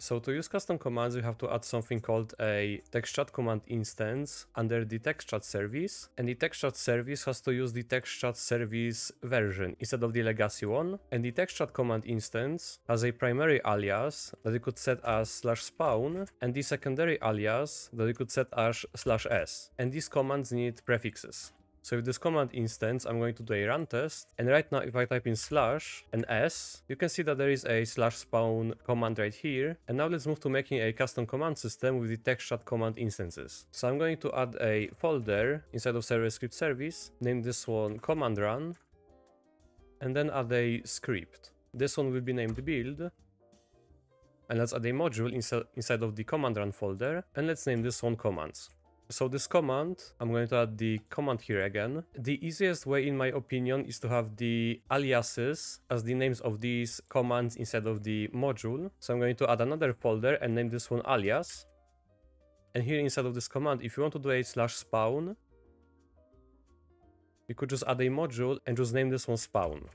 So to use custom commands, you have to add something called a textchat command instance under the textchat service. And the textchat service has to use the textchat service version instead of the legacy one. And the textchat command instance has a primary alias that you could set as slash spawn and the secondary alias that you could set as slash s. And these commands need prefixes. So with this command instance, I'm going to do a run test. And right now, if I type in slash and s, you can see that there is a slash spawn command right here. And now let's move to making a custom command system with the textchat command instances. So I'm going to add a folder inside of server script service, name this one command run, and then add a script. This one will be named build. And let's add a module inside of the command run folder, and let's name this one commands. So this command, I'm going to add the command here again. The easiest way in my opinion is to have the aliases as the names of these commands instead of the module. So I'm going to add another folder and name this one alias. And here inside of this command, if you want to do a slash spawn, you could just add a module and just name this one spawn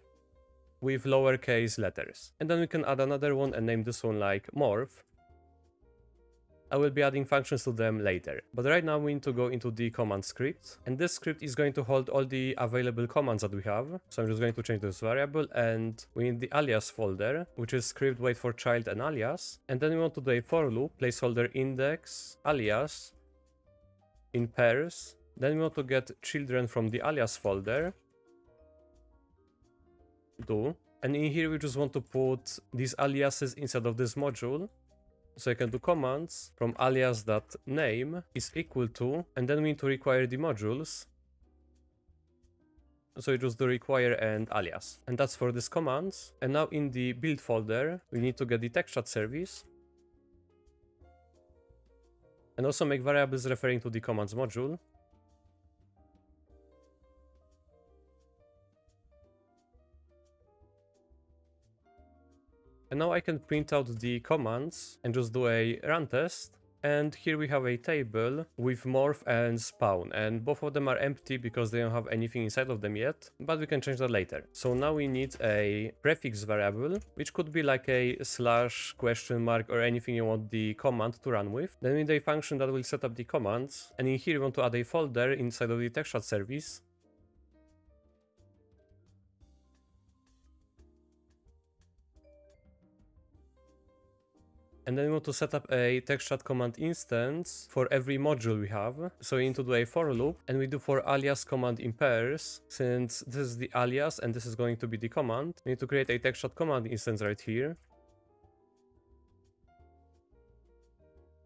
with lowercase letters. And then we can add another one and name this one like morph. I will be adding functions to them later. But right now we need to go into the command script. And this script is going to hold all the available commands that we have. So I'm just going to change this variable and we need the alias folder, which is script wait for child and alias. And then we want to do a for loop, placeholder index, alias, in pairs. Then we want to get children from the alias folder. Do. And in here we just want to put these aliases inside of this module. So I can do commands from alias.name is equal to, and then we need to require the modules. So you just do require and alias. And that's for these commands. And now in the build folder, we need to get the textchat service. And also make variables referring to the commands module. And now I can print out the commands and just do a run test. And here we have a table with morph and spawn and both of them are empty because they don't have anything inside of them yet, but we can change that later. So now we need a prefix variable, which could be like a slash, question mark or anything you want the command to run with. Then we need a function that will set up the commands and in here we want to add a folder inside of the textchat service And then we want to set up a textchat command instance for every module we have. So we need to do a for loop and we do for alias command in pairs. Since this is the alias and this is going to be the command, we need to create a textchat command instance right here.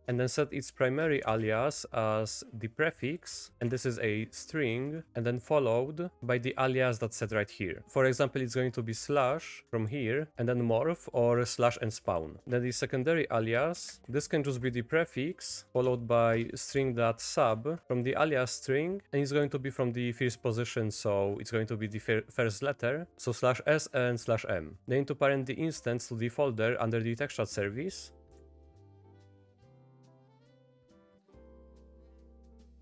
And then set its primary alias as the prefix, and this is a string, and then followed by the alias that's set right here. For example, it's going to be slash from here, and then morph or slash and spawn. Then the secondary alias, this can just be the prefix, followed by string.sub from the alias string, and it's going to be from the first position, so it's going to be the first letter, so slash s and slash m. Then to parent the instance to the folder under the textchat service,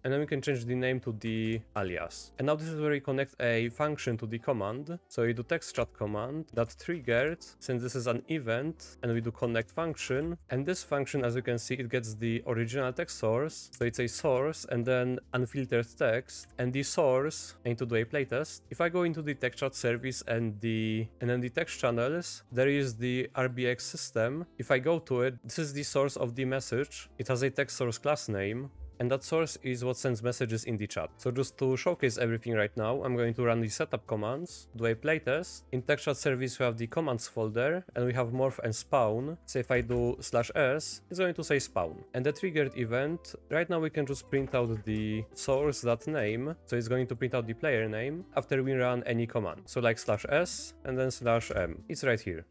and then we can change the name to the alias. And now this is where we connect a function to the command. So we do text chat command that triggered, since this is an event, and we do connect function. And this function, as you can see, it gets the original text source. So it's a source and then unfiltered text. And the source, I need to do a playtest. If I go into the text chat service and the and then the text channels, there is the RBX system. If I go to it, this is the source of the message. It has a text source class name and that source is what sends messages in the chat. So just to showcase everything right now, I'm going to run the setup commands, do a playtest. In textchat service we have the commands folder and we have morph and spawn. So if I do slash s, it's going to say spawn. And the triggered event, right now we can just print out the source that name. So it's going to print out the player name after we run any command. So like slash s and then slash m. It's right here.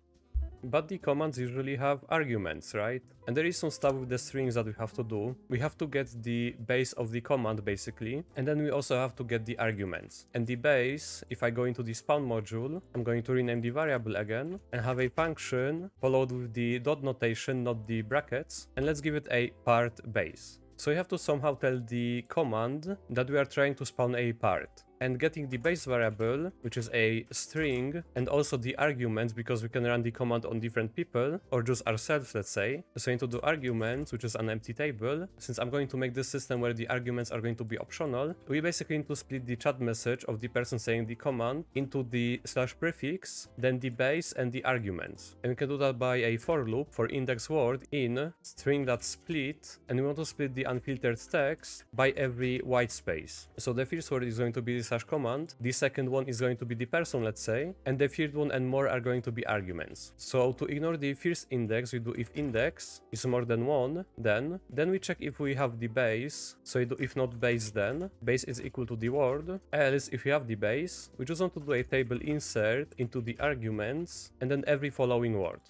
But the commands usually have arguments, right? And there is some stuff with the strings that we have to do. We have to get the base of the command basically, and then we also have to get the arguments. And the base, if I go into the spawn module, I'm going to rename the variable again and have a function followed with the dot notation, not the brackets, and let's give it a part base. So you have to somehow tell the command that we are trying to spawn a part. And getting the base variable, which is a string, and also the arguments because we can run the command on different people or just ourselves, let's say. So I need to do arguments, which is an empty table. Since I'm going to make this system where the arguments are going to be optional, we basically need to split the chat message of the person saying the command into the slash prefix, then the base and the arguments. And we can do that by a for loop for index word in string.split, and we want to split the unfiltered text by every white space. So the first word is going to be the slash command, the second one is going to be the person, let's say, and the third one and more are going to be arguments. So to ignore the first index, we do if index is more than one, then, then we check if we have the base, so we do if not base then, base is equal to the word, else if we have the base, we just want to do a table insert into the arguments, and then every following word.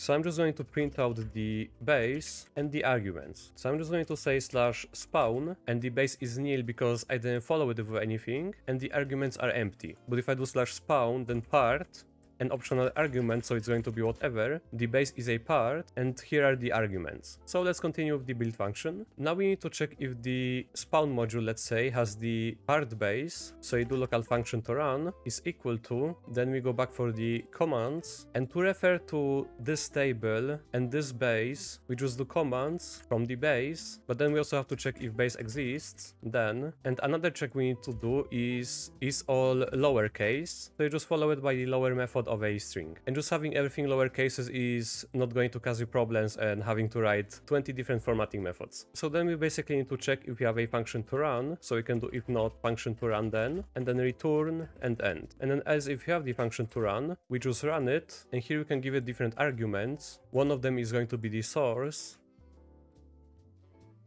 So I'm just going to print out the base and the arguments. So I'm just going to say slash spawn and the base is nil because I didn't follow it with anything and the arguments are empty. But if I do slash spawn then part an optional argument, so it's going to be whatever. The base is a part, and here are the arguments. So let's continue with the build function. Now we need to check if the spawn module, let's say, has the part base, so you do local function to run, is equal to, then we go back for the commands, and to refer to this table and this base, we just do commands from the base, but then we also have to check if base exists, then, and another check we need to do is, is all lowercase, so you just follow it by the lower method of a string. And just having everything lower cases is not going to cause you problems and having to write 20 different formatting methods. So then we basically need to check if we have a function to run, so we can do if not function to run then, and then return and end. And then as if you have the function to run, we just run it, and here we can give it different arguments. One of them is going to be the source,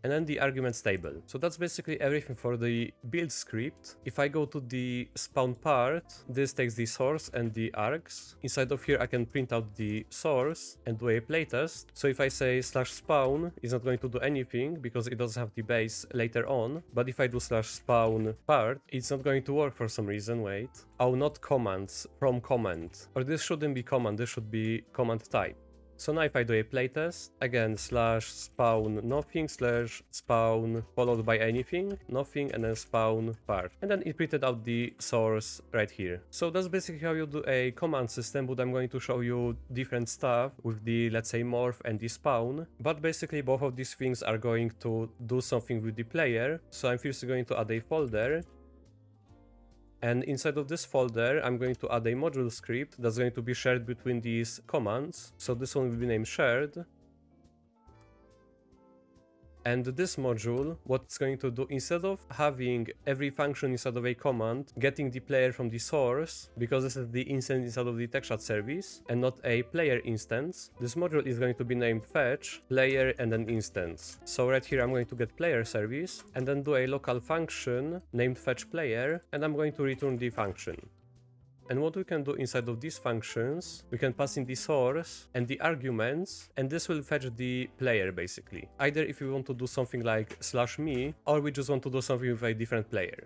and then the arguments table. So that's basically everything for the build script. If I go to the spawn part, this takes the source and the args. Inside of here I can print out the source and do a playtest. So if I say slash spawn, it's not going to do anything because it doesn't have the base later on. But if I do slash spawn part, it's not going to work for some reason, wait. Oh, not commands, from command. Or this shouldn't be command, this should be command type. So now if I do a playtest, again slash spawn nothing slash spawn followed by anything, nothing and then spawn part. And then it printed out the source right here. So that's basically how you do a command system, but I'm going to show you different stuff with the let's say morph and the spawn. But basically both of these things are going to do something with the player. So I'm first going to add a folder and inside of this folder, I'm going to add a module script that's going to be shared between these commands. So this one will be named shared. And this module, what it's going to do, instead of having every function inside of a command, getting the player from the source, because this is the instance inside of the TextChat service, and not a player instance, this module is going to be named fetch, player, and an instance. So right here I'm going to get player service, and then do a local function named fetch player, and I'm going to return the function. And what we can do inside of these functions, we can pass in the source and the arguments, and this will fetch the player basically. Either if we want to do something like slash me, or we just want to do something with a different player.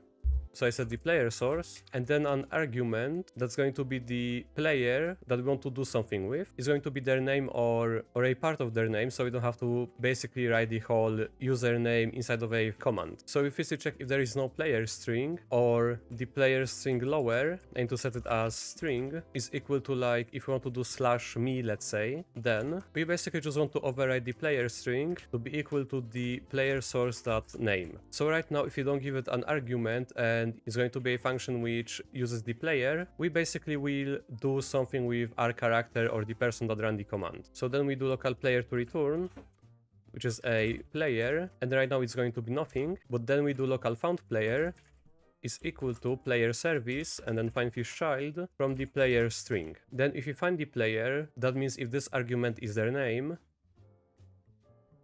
So I set the player source and then an argument that's going to be the player that we want to do something with is going to be their name or, or a part of their name. So we don't have to basically write the whole username inside of a command. So if we first check if there is no player string or the player string lower and to set it as string is equal to like if we want to do slash me, let's say, then we basically just want to override the player string to be equal to the player source dot name. So right now, if you don't give it an argument and and it's going to be a function which uses the player, we basically will do something with our character or the person that ran the command. So then we do local player to return, which is a player, and right now it's going to be nothing, but then we do local found player, is equal to player service and then find first child from the player string. Then if you find the player, that means if this argument is their name,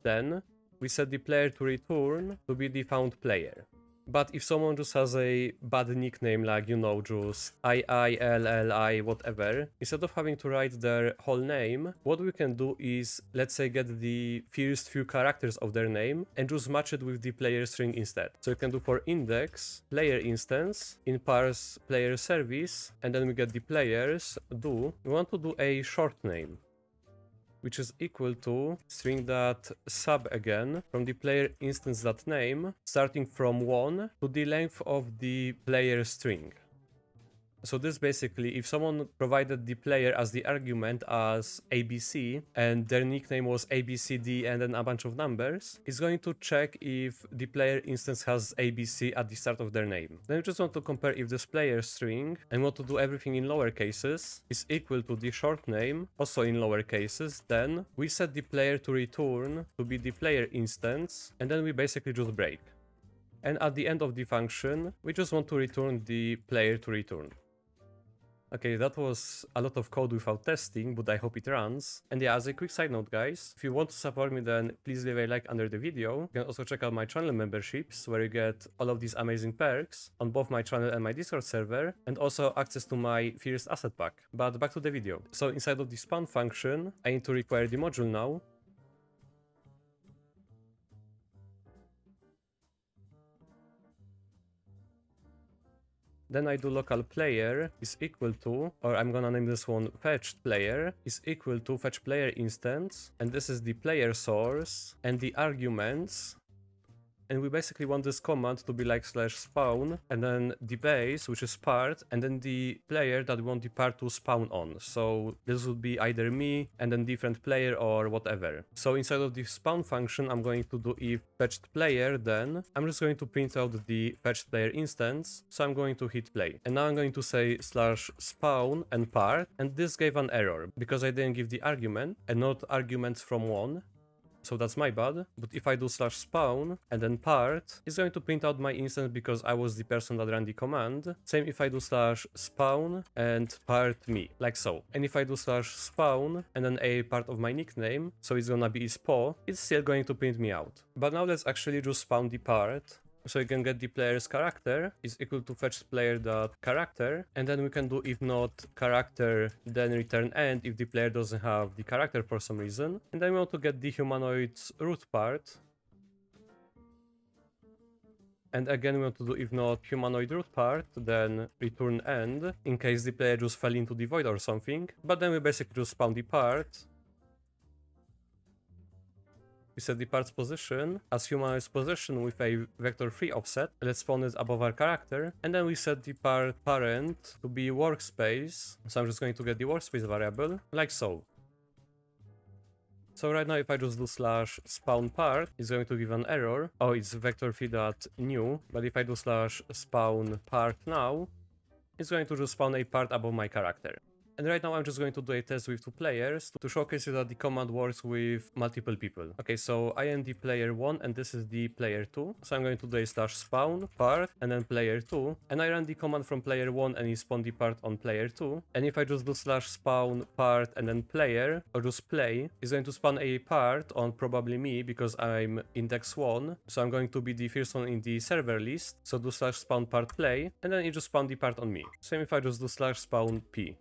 then we set the player to return to be the found player. But if someone just has a bad nickname, like, you know, just I, I, L, L, I, whatever, instead of having to write their whole name, what we can do is, let's say, get the first few characters of their name and just match it with the player string instead. So you can do for index, player instance, in pairs player service, and then we get the players do. We want to do a short name. Which is equal to string that sub again from the player instance that name, starting from 1 to the length of the player string. So this basically, if someone provided the player as the argument as ABC and their nickname was ABCD and then a bunch of numbers, it's going to check if the player instance has ABC at the start of their name. Then you just want to compare if this player string and want to do everything in lower cases is equal to the short name, also in lower cases, then we set the player to return to be the player instance and then we basically just break. And at the end of the function, we just want to return the player to return. Okay, that was a lot of code without testing, but I hope it runs. And yeah, as a quick side note, guys, if you want to support me, then please leave a like under the video. You can also check out my channel memberships, where you get all of these amazing perks on both my channel and my Discord server, and also access to my first asset pack. But back to the video. So inside of the spawn function, I need to require the module now, Then I do local player is equal to, or I'm gonna name this one fetched player, is equal to fetch player instance. And this is the player source and the arguments and we basically want this command to be like slash spawn and then the base which is part and then the player that we want the part to spawn on. So this would be either me and then different player or whatever. So inside of the spawn function i'm going to do if fetched player then. I'm just going to print out the fetched player instance. So i'm going to hit play. And now i'm going to say slash spawn and part. And this gave an error because i didn't give the argument and not arguments from one so that's my bad. But if I do slash spawn and then part, it's going to print out my instance because I was the person that ran the command. Same if I do slash spawn and part me, like so. And if I do slash spawn and then a part of my nickname, so it's gonna be ispo, it's still going to print me out. But now let's actually just spawn the part so you can get the player's character is equal to fetch player dot character and then we can do if not character then return end if the player doesn't have the character for some reason. And then we want to get the humanoid's root part. And again we want to do if not humanoid root part then return end in case the player just fell into the void or something. But then we basically just spawn the part set the part's position as humanoid's position with a vector 3 offset. Let's spawn it above our character. And then we set the part parent to be workspace. So I'm just going to get the workspace variable, like so. So right now if I just do slash spawn part, it's going to give an error. Oh, it's vector 3 dot new. But if I do slash spawn part now, it's going to just spawn a part above my character. And right now I'm just going to do a test with two players to showcase you that the command works with multiple people. Okay, so I am the player 1 and this is the player 2. So I'm going to do a slash spawn part and then player 2. And I run the command from player 1 and he spawn the part on player 2. And if I just do slash spawn part and then player or just play, it's going to spawn a part on probably me because I'm index 1. So I'm going to be the first one in the server list. So do slash spawn part play and then it just spawn the part on me. Same if I just do slash spawn p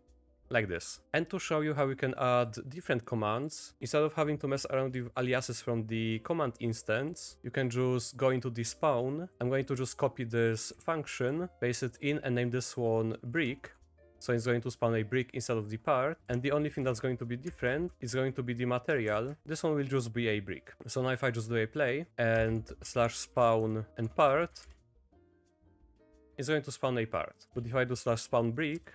like this. And to show you how you can add different commands, instead of having to mess around with aliases from the command instance, you can just go into the spawn. I'm going to just copy this function, paste it in and name this one brick. So it's going to spawn a brick instead of the part. And the only thing that's going to be different is going to be the material. This one will just be a brick. So now if I just do a play and slash spawn and part, it's going to spawn a part. But if I do slash spawn brick,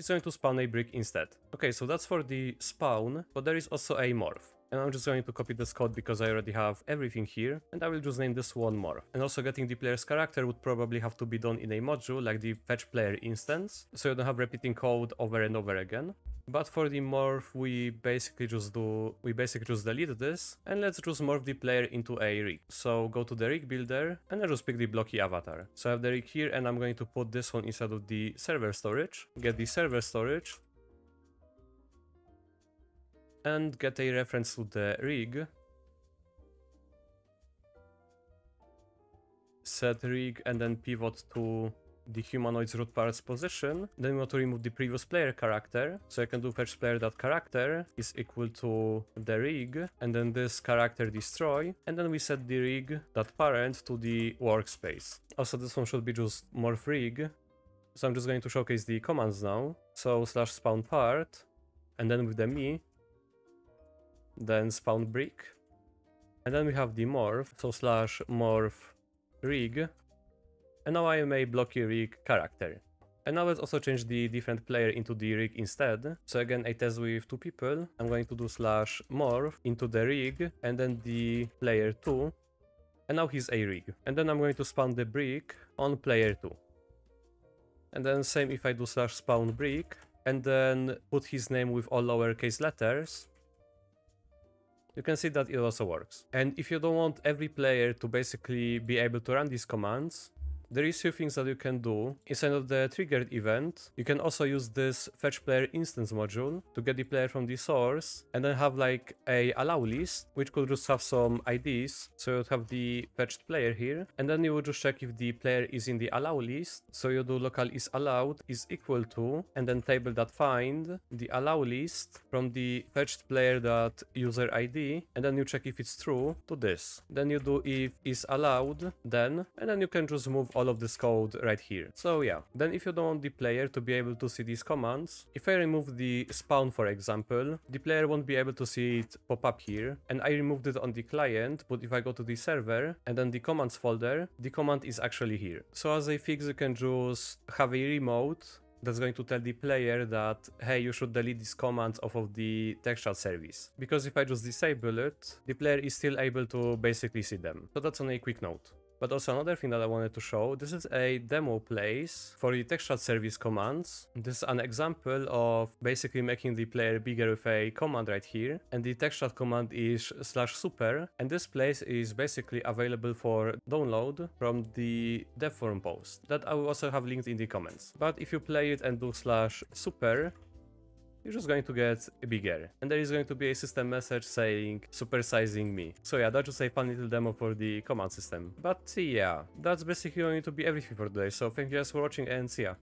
it's going to spawn a brick instead. Okay, so that's for the spawn, but there is also a morph. And I'm just going to copy this code because I already have everything here, and I will just name this one more. And also getting the player's character would probably have to be done in a module like the fetch player instance, so you don't have repeating code over and over again. But for the morph, we basically just do, we basically just delete this, and let's just morph the player into a rig. So go to the rig builder, and then just pick the blocky avatar. So I have the rig here, and I'm going to put this one inside of the server storage, get the server storage, and get a reference to the rig. Set rig and then pivot to the humanoid's root parts position. Then we want to remove the previous player character. So I can do fetch player that character is equal to the rig and then this character destroy. And then we set the rig that parent to the workspace. Also this one should be just morph rig. So I'm just going to showcase the commands now. So slash spawn part and then with the me then spawn brick. And then we have the morph, so slash morph rig. And now I am a blocky rig character. And now let's also change the different player into the rig instead. So again, I test with two people. I'm going to do slash morph into the rig and then the player 2. And now he's a rig. And then I'm going to spawn the brick on player 2. And then same if I do slash spawn brick and then put his name with all lowercase letters. You can see that it also works. And if you don't want every player to basically be able to run these commands, there is few things that you can do. Instead of the triggered event, you can also use this fetch player instance module to get the player from the source and then have like a allow list, which could just have some IDs. So you'd have the fetched player here, and then you would just check if the player is in the allow list. So you do local is allowed is equal to, and then table that find the allow list from the fetched player that user ID, and then you check if it's true to this. Then you do if is allowed, then, and then you can just move all of this code right here. So yeah, then if you don't want the player to be able to see these commands, if I remove the spawn for example, the player won't be able to see it pop up here, and I removed it on the client, but if I go to the server and then the commands folder, the command is actually here. So as a fix you can just have a remote that's going to tell the player that hey you should delete these commands off of the text chat service. Because if I just disable it the player is still able to basically see them. So that's on a quick note but also another thing that I wanted to show, this is a demo place for the text chat service commands. This is an example of basically making the player bigger with a command right here. And the text chat command is slash super. And this place is basically available for download from the dev forum post that I will also have linked in the comments. But if you play it and do slash super, you're just going to get bigger. And there is going to be a system message saying supersizing me. So yeah, that's just a fun little demo for the command system. But yeah, that's basically going to be everything for today. So thank you guys for watching and see ya.